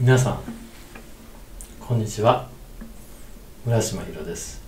皆さんこんにちは。村島ひろです。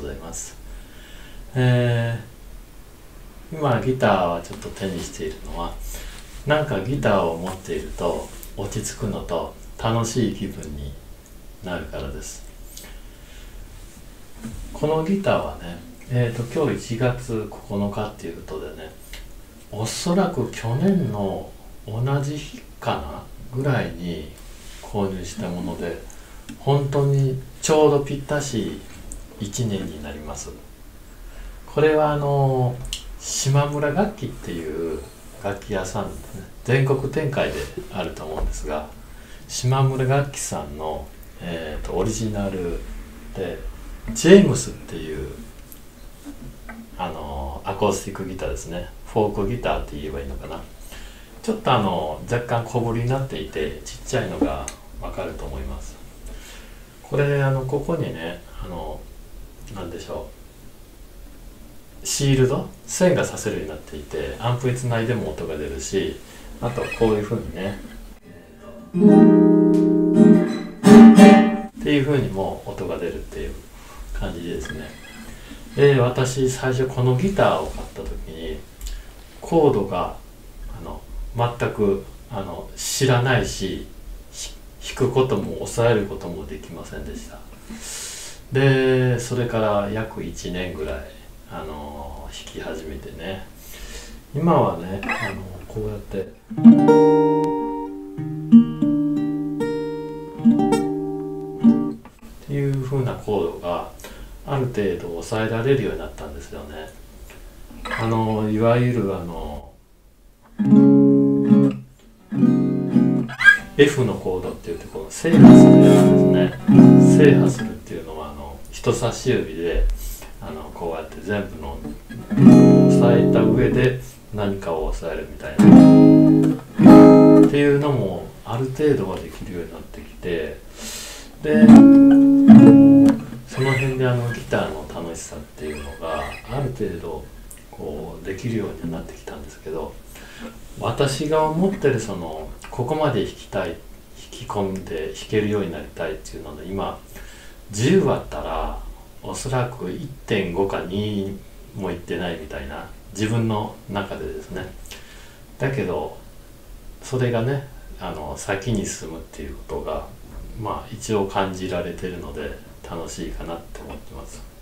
ございます、えー今ギターはちょっと手にしているのはなんかギターを持っていると落ち着くのと楽しい気分になるからです。このギターはねえー、と今日1月9日っていうことでねおそらく去年の同じ日かなぐらいに購入したもので本当にちょうどぴったし1年になります。これはあの島村楽器っていう楽器屋さんね。全国展開であると思うんですが島村楽器さんの、えー、とオリジナルでジェームスっていうあのアコースティックギターですね。フォークギターって言えばいいのかな。ちょっとあの若干小ぶりになっていてちっちゃいのがわかると思います。これあのここにねあのなんでしょう。シールド？線がさせるようになっていてアンプにつないでも音が出るしあとこういうふうにね。っていうふうにも音が出るっていう感じですね。で私最初このギターを買った時にコードがあの全くあの知らないし弾くことも抑えることもできませんでした。でそれから約1年ぐらいあの弾き始めてね。今はねあのこうやって。っていう風なコードがある程度抑えられるようになったんですよね。あのいわゆるあの F のコードっていうところ制覇するやつですね。制覇する。人差し指であのこうやって全部の押さえた上で何かを押さえるみたいな。っていうのもある程度はできるようになってきてでその辺であのギターの楽しさっていうのがある程度こうできるようになってきたんですけど私が思ってるそのここまで弾きたい弾き込んで弾けるようになりたいっていうので今10割ったらおそらく1.5か2もいってないみたいな自分の中でですねだけどそれがねあの先に進むっていうことがまあ一応感じられてるので楽しいかなって思ってます。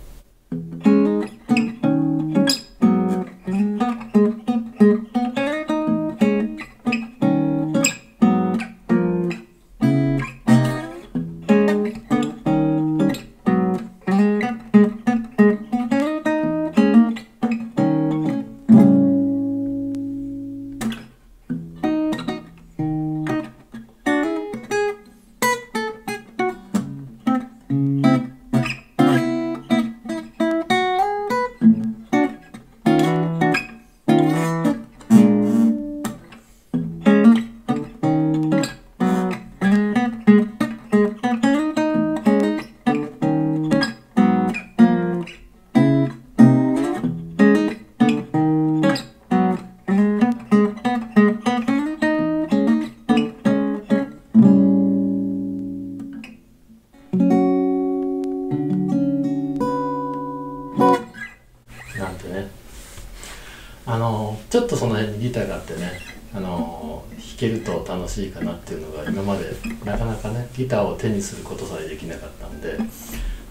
楽しいかなっていうのが今までなかなかねギターを手にすることさえできなかったんで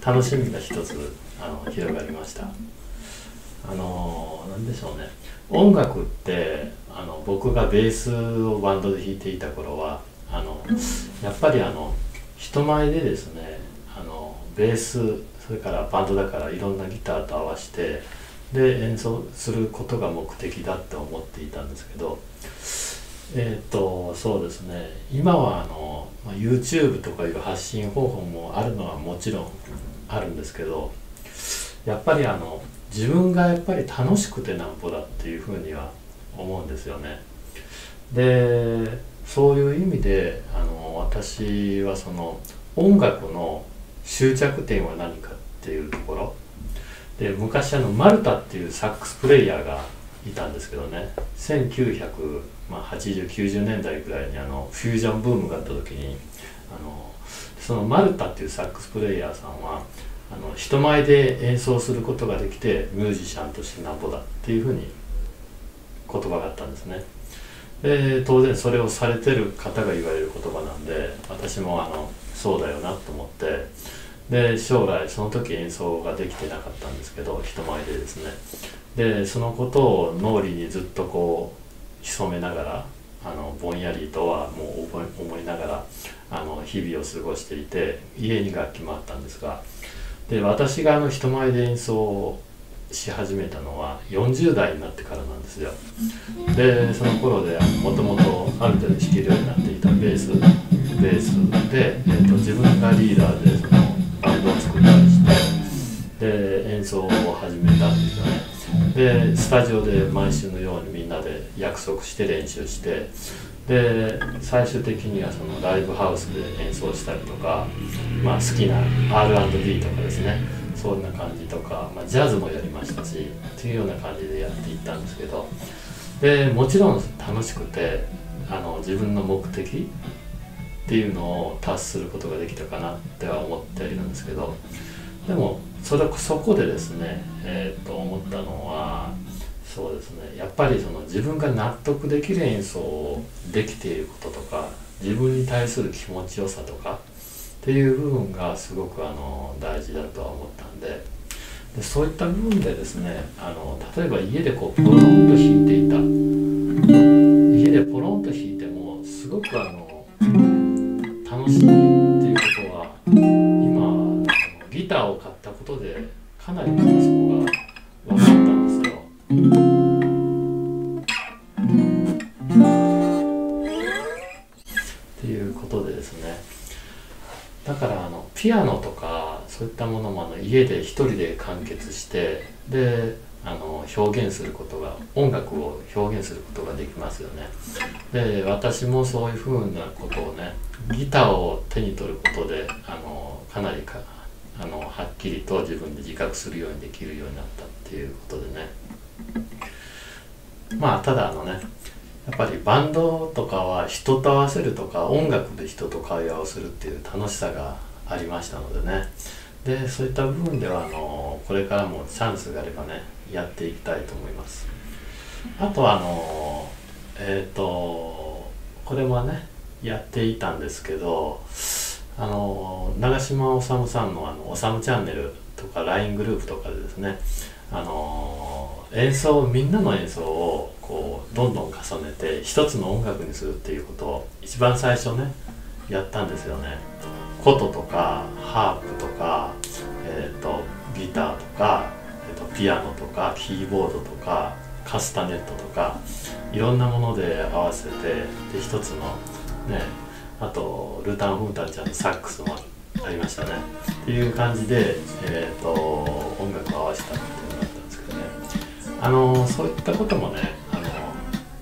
楽しみが一つあの広がりました。あのなんでしょうね。音楽ってあの僕がベースをバンドで弾いていた頃はあのやっぱりあの人前でですねあのベースそれからバンドだからいろんなギターと合わせてで演奏することが目的だって思っていたんですけどえっ、とそうですね。今はあの、YouTube とかいう発信方法もあるのはもちろんあるんですけどやっぱりあの自分がやっぱり楽しくてなんぼだっていうふうには思うんですよね。でそういう意味であの私はその音楽の終着点は何かっていうところ。で昔あのマルタっていうサックスプレイヤーがいたんですけどね。19 198090年代ぐらいにあのフュージョンブームがあった時にあのそのマルタっていうサックスプレイヤーさんはあの人前で演奏することができてミュージシャンとしてなんぼだっていうふうに言葉があったんですね。で当然それをされてる方が言われる言葉なんで私もあのそうだよなと思ってで将来その時演奏ができてなかったんですけど人前でですね。でそのことを脳裏にずっとこう潜めながらあのぼんやりとはもう思いながらあの日々を過ごしていて家に楽器もあったんですがで私があの人前で演奏をし始めたのは40代になってからなんですよ。でその頃でもともとある程度弾けるようになっていたベースベースで、えーと、自分がリーダーでそのバンドを作ったりしてで演奏を始めたんですよね。でスタジオで毎週のようにみんなで約束して練習してで最終的にはそのライブハウスで演奏したりとか、まあ、好きな R&B とかですね。そんな感じとか、まあ、ジャズもやりましたしっていうような感じでやっていったんですけど。でもちろん楽しくてあの自分の目的っていうのを達することができたかなっては思っているんですけど。でもそれそこでですね、えー、と思ったのはそうですねやっぱりその自分が納得できる演奏をできていることとか自分に対する気持ちよさとかっていう部分がすごくあの大事だとは思ったんででそういった部分でですねあの例えば家でこうポロンと弾いていた。家でポロンと弾いてもすごくあの楽しいっていうことはことでかなりそこが分かったんですよ。っていうことでですねだからあのピアノとかそういったものもあの家で一人で完結してであの表現することが音楽を表現することができますよねで私もそういうふうなことをねギターを手に取ることであのかなりかあのきりと自分で自覚するようにできるようになったっていうことでね。まあただあのねやっぱりバンドとかは人と合わせるとか音楽で人と会話をするっていう楽しさがありましたのでね。でそういった部分ではあのこれからもチャンスがあればねやっていきたいと思います。あとはあのえっ、ー、とこれもねやっていたんですけどあの長嶋治さんの「あのおさむチャンネル」とか LINE グループとかでですねあの演奏みんなの演奏をこうどんどん重ねて一つの音楽にするっていうことを一番最初ねやったんですよね。琴とかハープとか、えーと、ギターとか、えーと、ピアノとかキーボードとかカスタネットとかいろんなもので合わせてで一つのねあとルタン・フータンちゃんのサックスもありましたね。っていう感じで、えーと、音楽を合わせたっていうのがあったんですけどね。あのそういったこともねあの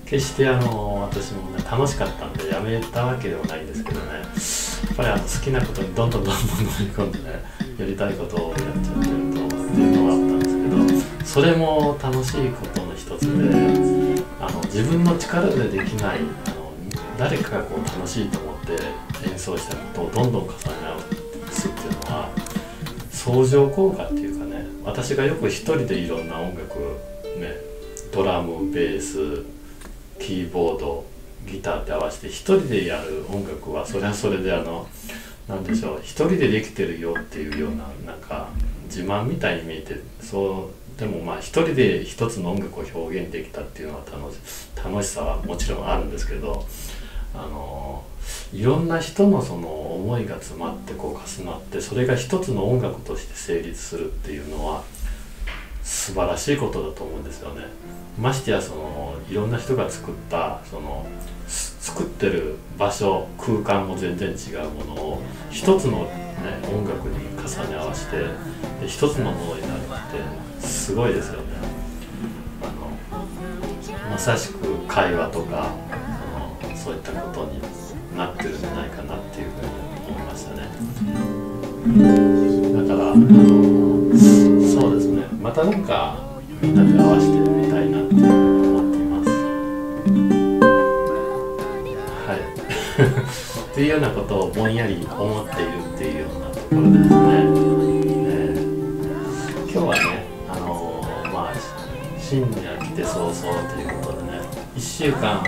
決してあの私もね楽しかったんでやめたわけではないんですけどね。やっぱりあの好きなことにどんどんどんどん飲み込んでねやりたいことをやっちゃってるとっていうのがあったんですけどそれも楽しいことの一つであの自分の力でできないあの誰かがこう楽しいと思って演奏したことをどんどん重ね合わすっていうのは相乗効果っていうかね私がよく一人でいろんな音楽ねドラムベースキーボードギターって合わせて一人でやる音楽はそれはそれであの何でしょう一人でできてるよっていうようななんか自慢みたいに見えてそうでもまあ一人で一つの音楽を表現できたっていうのは楽し楽しさはもちろんあるんですけどあのいろんな人のその思いが詰まってこう重なってそれが一つの音楽として成立するっていうのは素晴らしいことだと思うんですよね。ましてやそのいろんな人が作ったその作ってる場所空間も全然違うものを一つの、ね、音楽に重ね合わせて一つのものになるってすごいですよね。あのまさしく会話とかそのそういったことになってるんじゃないかなっていうふうに思いましたね。だからあのそうですねまたなんかみんなで合わせてみたいなっていうふうに思っています。はい っていうようなことをぼんやり思っているっていうようなところですね。えー、今日はねあのまあ新年が来て早々ということでね1週間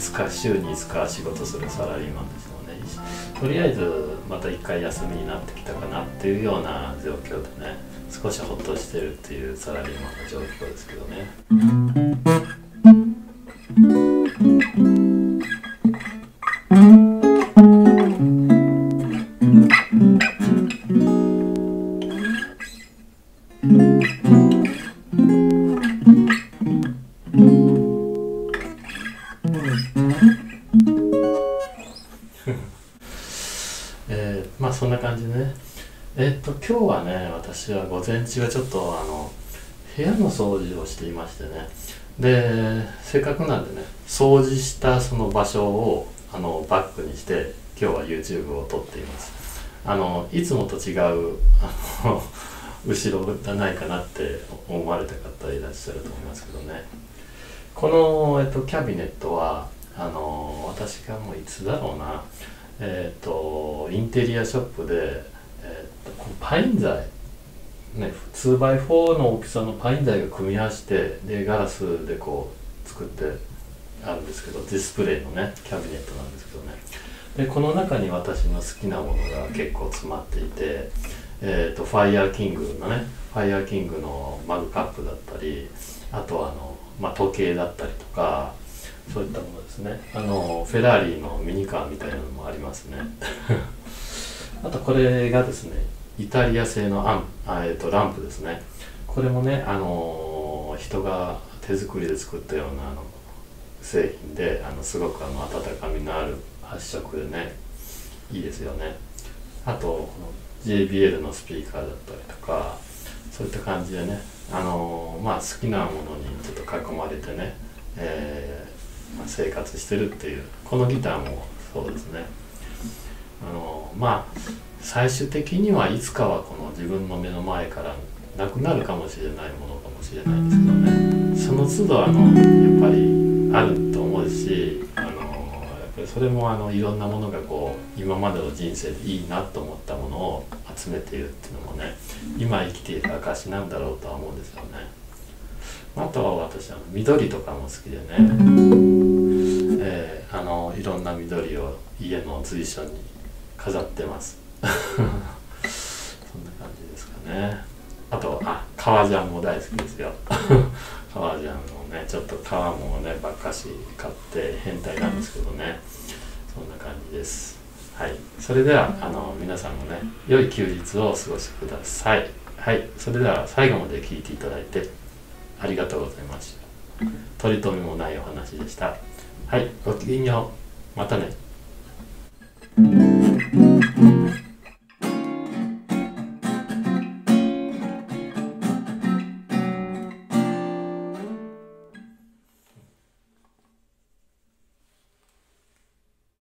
5日週に5日仕事するサラリーマンですのでとりあえずまた1回休みになってきたかなっていうような状況でね少しほっとしてるっていうサラリーマンの状況ですけどね。えっと今日はね私は午前中はちょっとあの部屋の掃除をしていましてね。でせっかくなんでね掃除したその場所をあのバックにして今日は YouTube を撮っています。あのいつもと違うあの後ろがないかなって思われた方いらっしゃると思いますけどね。この、えっと、キャビネットはあの私がもういつだろうな。えっとインテリアショップで、パイン材。ね 2x4 の大きさのパイン材が組み合わせてでガラスでこう作ってあるんですけどディスプレイのねキャビネットなんですけどね。でこの中に私の好きなものが結構詰まっていて、えーと、ファイヤーキングのねファイヤーキングのマグカップだったりあとはあの、まあ、時計だったりとかそういったものですね。あのフェラーリのミニカーみたいなのもありますね。あとこれがですねイタリア製のアンあ、えーと、ランプですね。これもね、あのー、人が手作りで作ったようなあの製品であのすごくあの温かみのある発色でねいいですよね。あとこの JBL のスピーカーだったりとかそういった感じでねあのー、まあ好きなものにちょっと囲まれてね、えーまあ、生活してるっていうこのギターもそうですね。あのまあ最終的にはいつかはこの自分の目の前からなくなるかもしれないものかもしれないんですけどね。その都度あのやっぱりあると思うしあのやっぱりそれもあのいろんなものがこう今までの人生でいいなと思ったものを集めているっていうのもね今生きている証なんだろうとは思うんですよね。あとは私は緑とかも好きでね、えー、あのいろんな緑を家の随所に飾ってます。そんな感じですかね。あとあ革ジャンも大好きですよ。革ジャンのねちょっと革もねばっかし買って変態なんですけどね。そんな感じです。はい。それではあの皆さんもね良い休日をお過ごしください。はい。それでは最後まで聞いていただいてありがとうございました。取り留めもないお話でした。はい。ごきげんよう。またね。